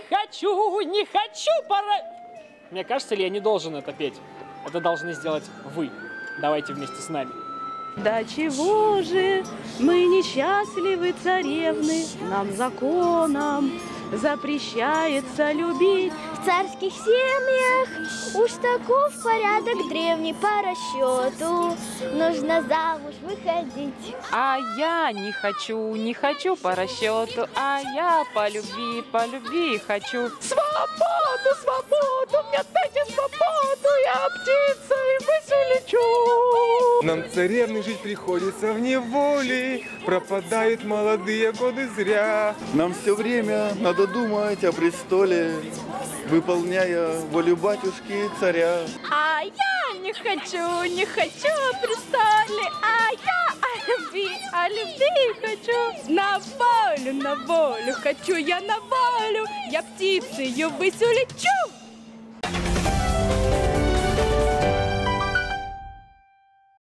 хочу, не хочу, пора... Мне кажется, ли я не должен это петь? Это должны сделать вы. Давайте вместе с нами. Да чего же мы несчастливы, царевны, нам законом запрещается любить. В царских семьях уж таков порядок древний по расчету. Нужно замуж выходить. А я не хочу, не хочу по расчету, а я по любви, по любви хочу. Свободу, свободу, Нам царевны жить приходится в неволе, пропадают молодые годы зря. Нам все время надо думать о престоле, выполняя волю батюшки и царя. А я не хочу, не хочу о престоле, а я о любви, о любви хочу. На волю, на волю хочу я на волю, я птицею ввысь улечу.